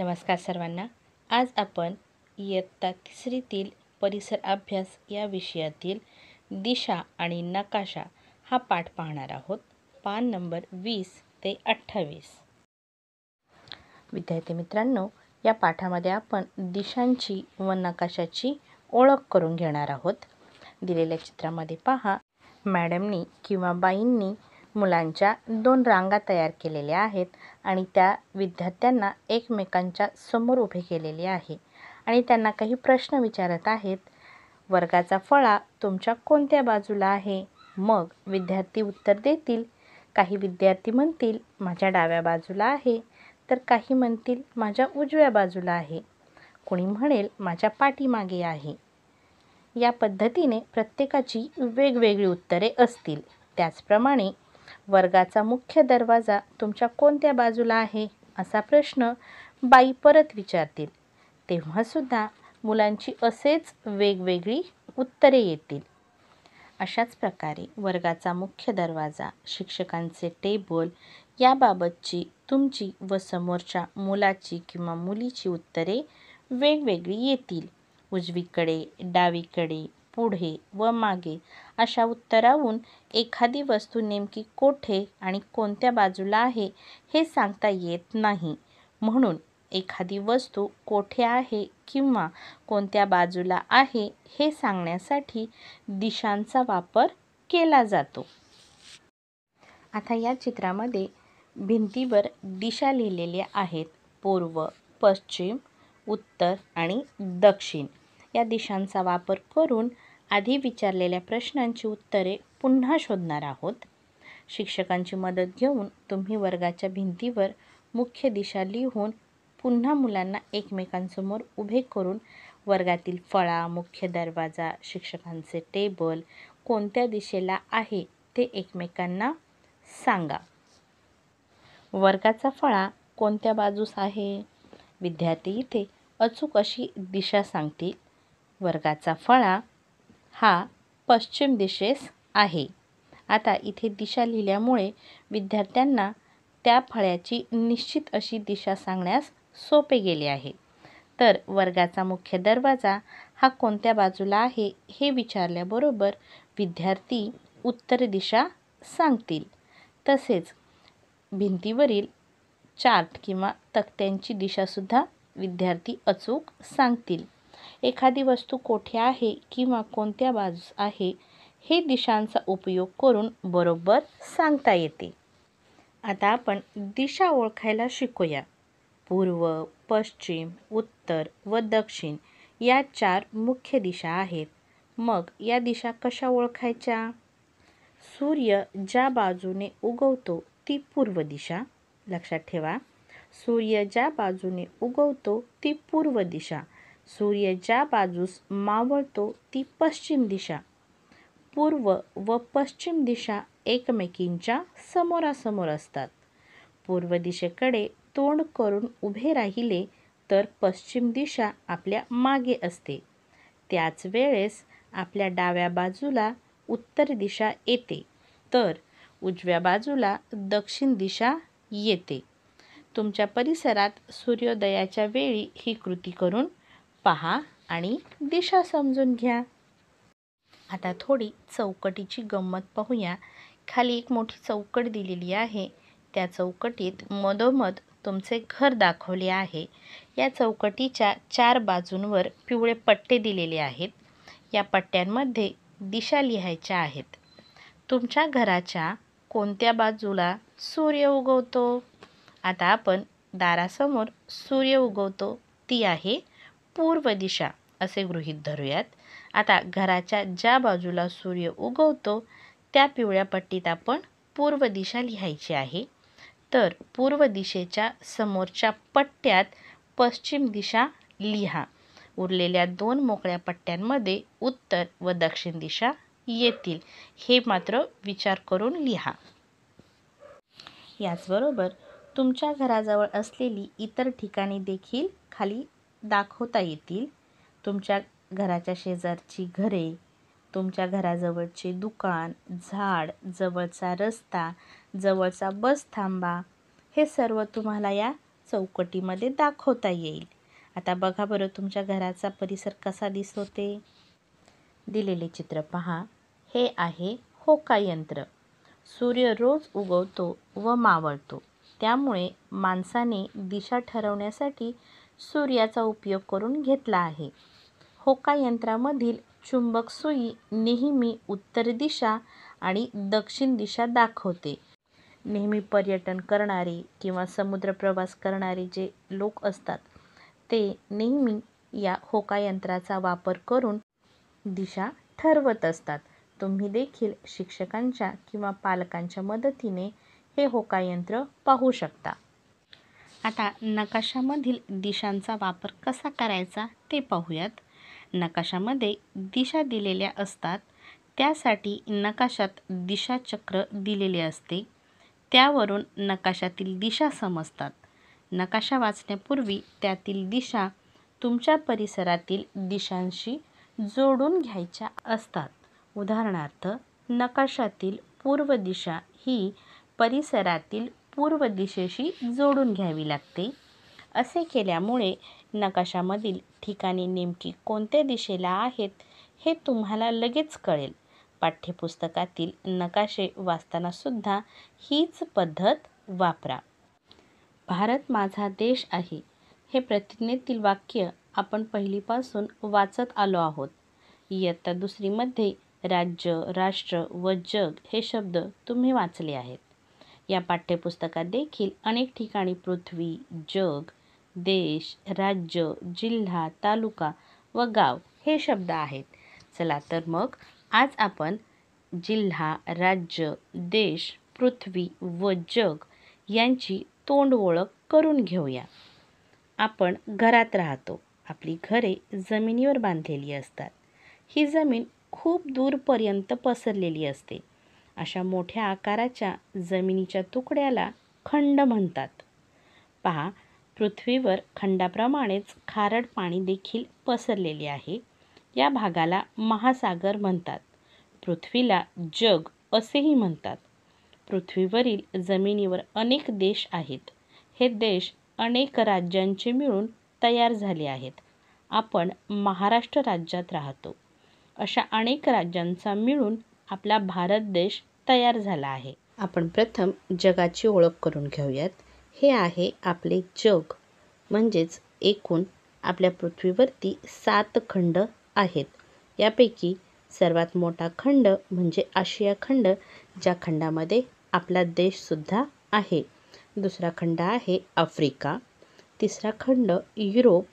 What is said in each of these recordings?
नमस्कार सर्वांना. आज आपण इयत्ता तिसरीतील परिसर अभ्यास या विषयातील दिशा आणि नकाशा हा पाठ पाहणार आहोत. पान नंबर वीस ते अठ्ठावीस. विद्यार्थी मित्रांनो या पाठामध्ये आपण दिशांची व नकाशाची ओळख करून घेणार आहोत. दिलेल्या चित्रामध्ये पहा मॅडमनी किंवा बाईंनी मुलांच्या दोन रांगा तयार केलेल्या आहेत आणि त्या विद्यार्थ्यांना एकमेकांच्या समोर उभे केलेले आहे. आणि त्यांना काही प्रश्न विचारत आहेत. वर्गाचा फळा तुमच्या कोणत्या बाजूला आहे? मग विद्यार्थी उत्तर देतील. काही विद्यार्थी म्हणतील माझ्या डाव्या बाजूला आहे. तर काही म्हणतील माझ्या उजव्या बाजूला आहे. कोणी म्हणेल माझ्या पाठीमागे आहे. या पद्धतीने प्रत्येकाची वेगवेगळी उत्तरे असतील. त्याचप्रमाणे वर्गाचा मुख्य दरवाजा तुमच्या कोणत्या बाजूला आहे असा प्रश्न बाई परत विचारतील. तेव्हासुद्धा मुलांची असेच वेगवेगळी उत्तरे येतील. अशाच प्रकारे वर्गाचा मुख्य दरवाजा शिक्षकांचे टेबल याबाबतची तुमची व समोरच्या मुलाची किंवा मुलीची उत्तरे वेगवेगळी येतील. उजवीकडे डावीकडे पुढे व मागे अशा उत्तराहून एखादी वस्तू नेमकी कोठे आणि कोणत्या बाजूला आहे हे सांगता येत नाही. म्हणून एखादी वस्तू कोठे आहे किंवा कोणत्या बाजूला आहे हे सांगण्यासाठी दिशांचा वापर केला जातो. आता या चित्रामध्ये भिंतीवर दिशा लिहिलेल्या आहेत. पूर्व पश्चिम उत्तर आणि दक्षिण. या दिशांचा वापर करून आधी विचारलेल्या प्रश्नांची उत्तरे पुन्हा शोधणार आहोत. शिक्षकांची मदत घेऊन तुम्ही वर्गाच्या भिंतीवर मुख्य दिशा लिहून पुन्हा मुलांना एकमेकांसमोर उभे करून वर्गातील फळा मुख्य दरवाजा शिक्षकांचे टेबल कोणत्या दिशेला आहे ते एकमेकांना सांगा. वर्गाचा फळा कोणत्या बाजूस आहे? विद्यार्थी इथे अचूक अशी दिशा सांगतील. वर्गाचा फळा हा पश्चिम दिशेस आहे. आता इथे दिशा लिहिल्यामुळे विद्यार्थ्यांना त्या फळ्याची निश्चित अशी दिशा सांगण्यास सोपे गेले आहे. तर वर्गाचा मुख्य दरवाजा हा कोणत्या बाजूला आहे हे विचारल्याबरोबर विद्यार्थी उत्तर दिशा सांगतील. तसेच भिंतीवरील चार्ट किंवा तक्त्यांची दिशासुद्धा विद्यार्थी अचूक सांगतील. एखादी वस्तू कोठे आहे किंवा कोणत्या बाजूस आहे हे दिशांचा उपयोग करून बरोबर सांगता येते. आता आपण दिशा ओळखायला शिकूया. पूर्व पश्चिम उत्तर व दक्षिण या चार मुख्य दिशा आहेत. मग या दिशा कशा ओळखायच्या? सूर्य ज्या बाजूने उगवतो ती पूर्व दिशा. लक्षात ठेवा सूर्य ज्या बाजूने उगवतो ती पूर्व दिशा. सूर्य ज्या बाजूस मावळतो ती पश्चिम दिशा. पूर्व व पश्चिम दिशा एकमेकींच्या समोरासमोर असतात. पूर्व दिशेकडे तोंड करून उभे राहिले तर पश्चिम दिशा आपल्या मागे असते. त्याच वेळेस आपल्या डाव्या बाजूला उत्तर दिशा येते तर उजव्या बाजूला दक्षिण दिशा येते. तुमच्या परिसरात सूर्योदयाच्या वेळी ही कृती करून पहा आणि दिशा समजून घ्या. आता थोडी चौकटीची गंमत पाहूया. खाली एक मोठी चौकट दिलेली आहे. त्या चौकटीत मधोमध तुमचे घर दाखवले आहे. या चौकटीच्या चार बाजूंवर पिवळे पट्टे दिलेले आहेत. या पट्ट्यांमध्ये दिशा लिहायच्या आहेत. तुमच्या घराच्या कोणत्या बाजूला सूर्य उगवतो? आता आपण दारासमोर सूर्य उगवतो. ती आहे पूर्व दिशा असे गृहीत धरूयात. आता घराच्या ज्या बाजूला सूर्य उगवतो त्या पिवळ्या पट्टीत आपण पूर्व दिशा लिहायची आहे. तर पूर्व दिशेच्या समोरच्या पट्ट्यात पश्चिम दिशा लिहा. उरलेल्या दोन मोकळ्या पट्ट्यांमध्ये उत्तर व दक्षिण दिशा येतील. हे मात्र विचार करून लिहा. याचबरोबर तुमच्या घराजवळ असलेली इतर ठिकाणी देखील खाली दाखवता येतील. तुमच्या घराच्या शेजारची घरे तुमच्या घराजवळचे दुकान झाड जवळचा रस्ता जवळचा बस थांबा हे सर्व तुम्हाला या चौकटीमध्ये दाखवता येईल. आता बघा बरं तुमच्या घराचा परिसर कसा दिसतो ते दिलेले चित्र पहा. हे आहे होका यंत्र सूर्य रोज उगवतो व मावळतो. त्यामुळे माणसाने दिशा ठरवण्यासाठी सूर्याचा उपयोग करून घेतला आहे. होका यंत्रामधील चुंबक सुई नेहमी उत्तर दिशा आणि दक्षिण दिशा दाखवते. नेहमी पर्यटन करणारे किंवा समुद्र प्रवास करणारे जे लोक असतात ते नेहमी या होका यंत्राचा वापर करून दिशा ठरवत असतात. तुम्ही देखील शिक्षकांच्या किंवा पालकांच्या मदतीने हे होका यंत्र पाहू शकता. आता नकाशामधील दिशांचा वापर कसा करायचा ते पाहूयात. नकाशामध्ये दिशा दिलेल्या असतात. त्यासाठी नकाशात दिशाचक्र दिलेले असते. त्यावरून नकाशातील दिशा समजतात. नकाशा वाचण्यापूर्वी त्यातील दिशा तुमच्या परिसरातील दिशांशी जोडून घ्यायच्या असतात. उदाहरणार्थ नकाशातील पूर्व दिशा ही परिसरातील पूर्व दिशेशी जोडून घ्यावी लागते. असे केल्यामुळे नकाशामधील ठिकाणे नेमकी कोणत्या दिशेला आहेत हे तुम्हाला लगेच कळेल. पाठ्यपुस्तकातील नकाशे वाचतानासुद्धा हीच पद्धत वापरा. भारत माझा देश आहे हे प्रतिज्ञेतील वाक्य आपण पहिलीपासून वाचत आलो आहोत. इयत्ता दुसरीमध्ये राज्य राष्ट्र व जग हे शब्द तुम्ही वाचले आहेत. या पाठ्यपुस्तकात देखील अनेक ठिकाणी पृथ्वी जग देश राज्य जिल्हा तालुका व गाव हे शब्द आहेत. चला तर मग आज आपण जिल्हा राज्य देश पृथ्वी व जग यांची तोंड ओळख करून घेऊया. आपण घरात राहतो. आपली घरे जमिनीवर बांधलेली असतात. ही जमीन खूप दूरपर्यंत पसरलेली असते. अशा मोठ्या आकाराच्या जमिनीच्या तुकड्याला खंड म्हणतात. पहा पृथ्वीवर खंडाप्रमाणेच खारट पाणी देखील पसरलेले आहे. या भागाला महासागर म्हणतात. पृथ्वीला जग असेही म्हणतात. पृथ्वीवरील जमिनीवर अनेक देश आहेत. हे देश अनेक राज्यांचे मिळून तयार झाले आहेत. आपण महाराष्ट्र राज्यात राहतो. अशा अनेक राज्यांचा मिळून आपला भारत देश तयार झाला आहे. आपण प्रथम जगाची ओळख करून घेऊयात. हे आहे आपले जग. म्हणजेच एकूण आपल्या पृथ्वीवरती सात खंड आहेत. यापैकी सर्वात मोठा खंड म्हणजे आशिया खंड ज्या खंडामध्ये आपला देशसुद्धा आहे. दुसरा खंड आहे आफ्रिका. तिसरा खंड युरोप.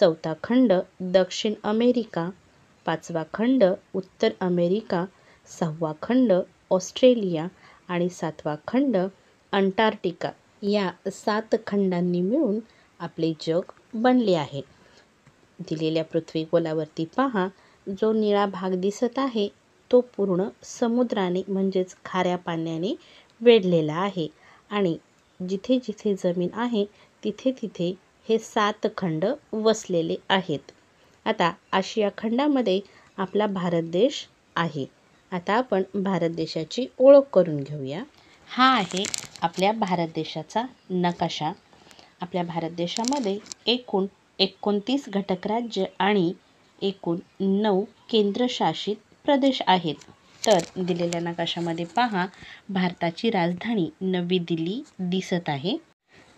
चौथा खंड दक्षिण अमेरिका. पाचवा खंड उत्तर अमेरिका. सहावा खंड ऑस्ट्रेलिया आणि सातवा खंड अंटार्क्टिका या सात खंडांनी मिळून आपले जग बनले आहे. दिलेल्या पृथ्वी गोलावरती पहा जो निळा भाग दिसत आहे तो पूर्ण समुद्राने म्हणजेच खाऱ्या पाण्याने वेढलेला आहे आणि जिथे जिथे जमीन आहे तिथे तिथे हे सात खंड वसलेले आहेत. आता आशिया खंडामध्ये आपला भारत देश आहे. आता आपण भारत देशाची ओळख करून घेऊया. हा आहे आपल्या भारत देशाचा नकाशा. आपल्या भारत देशामध्ये एकूण एकोणतीस घटक राज्य आणि एकूण नऊ केंद्रशासित प्रदेश आहेत. तर दिलेल्या नकाशामध्ये पहा भारताची राजधानी नवी दिल्ली दिसत आहे.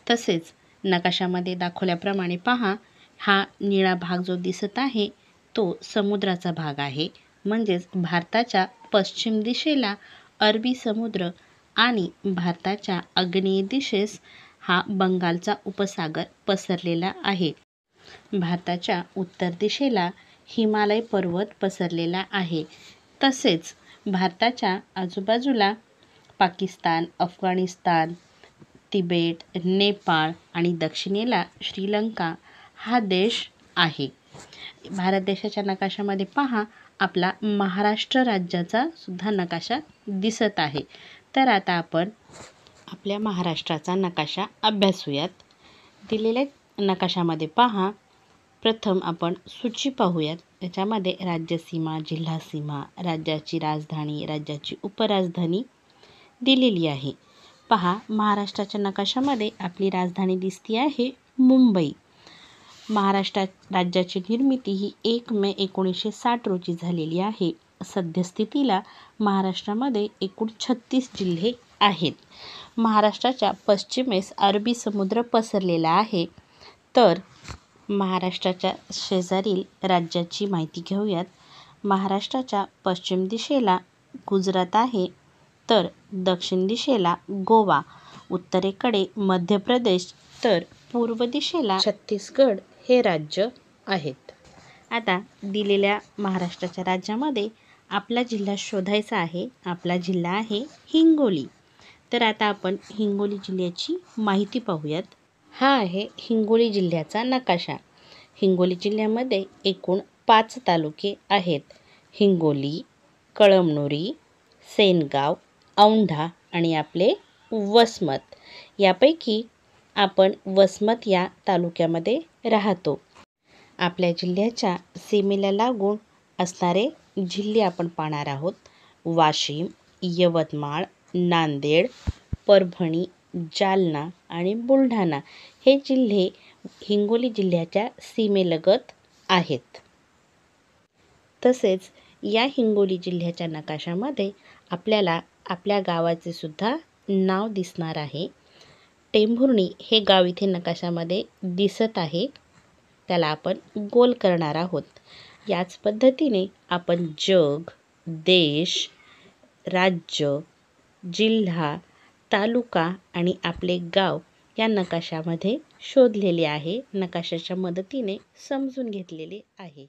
तसेच नकाशामध्ये दाखवल्याप्रमाणे पहा हा निळा भाग जो दिसत आहे तो समुद्राचा भाग आहे. म्हणजेच भारताच्या पश्चिम दिशेला अरबी समुद्र आणि भारताच्या आग्नेय दिशेस हा बंगालचा उपसागर पसरलेला आहे. भारताच्या उत्तर दिशेला हिमालय पर्वत पसरलेला आहे. तसेच भारताच्या आजूबाजूला पाकिस्तान अफगाणिस्तान तिबेट नेपाळ आणि दक्षिणेला श्रीलंका हा देश आहे. भारत देशाच्या नकाशामध्ये पहा आपला महाराष्ट्र राज्याचा सुद्धा नकाशा दिसत आहे. तर आता आपण आपल्या महाराष्ट्राचा नकाशा अभ्यासूयात. दिलेल्या नकाशामध्ये पहा. प्रथम आपण सूची पाहूयात. त्याच्यामध्ये राज्यसीमा जिल्हासीमा राज्याची राजधानी राज्याची उपराजधानी दिलेली आहे. पहा महाराष्ट्राच्या नकाशामध्ये आपली राजधानी दिसती आहे मुंबई. महाराष्ट्रा राज्याची निर्मिती ही एक मे एकोणीसशे साठ रोजी झालेली आहे. सद्यस्थितीला महाराष्ट्रामध्ये एकूण छत्तीस जिल्हे आहेत. महाराष्ट्राच्या पश्चिमेस अरबी समुद्र पसरलेला आहे. तर महाराष्ट्राच्या शेजारील राज्याची माहिती घेऊयात. महाराष्ट्राच्या पश्चिम दिशेला गुजरात आहे. तर दक्षिण दिशेला गोवा. उत्तरेकडे मध्य प्रदेश. तर पूर्व दिशेला छत्तीसगड. हे राज्य आहेत. आता दिलेल्या महाराष्ट्राच्या राज्यामध्ये आपला जिल्हा शोधायचा आहे आपला जिल्हा आहे हिंगोली. तर आता आपण हिंगोली जिल्ह्याची माहिती पाहूयात. हा आहे हिंगोली जिल्ह्याचा नकाशा. हिंगोली जिल्ह्यामध्ये एकूण पाच तालुके आहेत. हिंगोली कळमनुरी सेनगाव औंढा आणि आपले वसमत. यापैकी आपण वसमत या तालुक्यामध्ये राहतो. आपल्या जिल्ह्याच्या सीमेला लागून असणारे जिल्हे आपण पाहणार आहोत. वाशिम यवतमाळ नांदेड परभणी जालना आणि बुलढाणा हे जिल्हे हिंगोली जिल्ह्याच्या सीमेलगत आहेत. तसेच या हिंगोली जिल्ह्याच्या नकाशामध्ये आपल्याला आपल्या गावाचे सुद्धा नाव दिसणार आहे. टेंभुर्णी हे गाव इथे नकाशामध्ये दिसत आहे. त्याला आपण गोल करणार आहोत. याच पद्धतीने आपण जग देश राज्य जिल्हा तालुका आणि आपले गाव या नकाशामध्ये शोधलेले आहे. नकाशाच्या मदतीने समजून घेतलेले आहे.